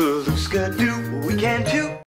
Beluska do, what we can too.